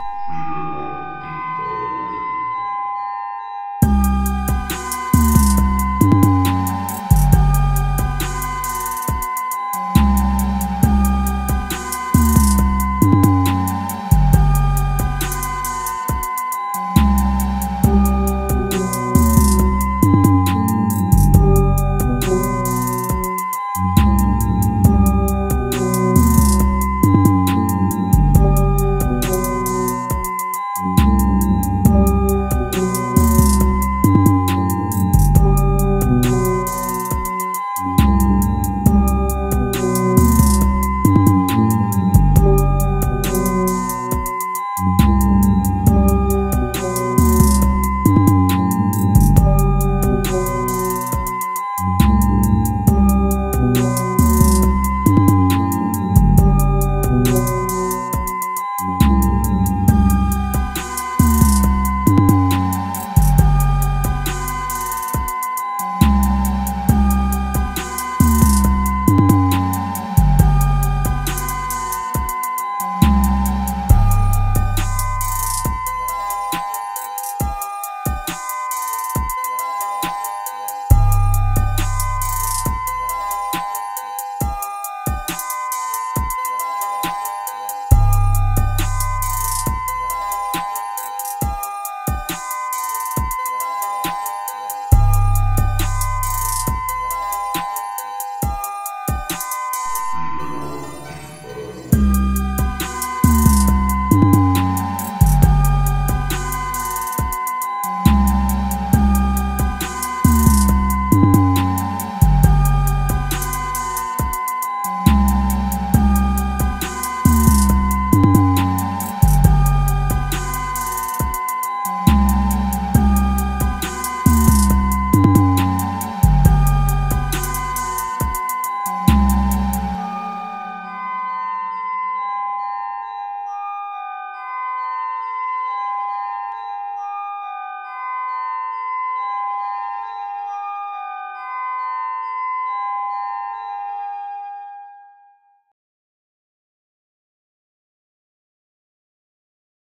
Hmm.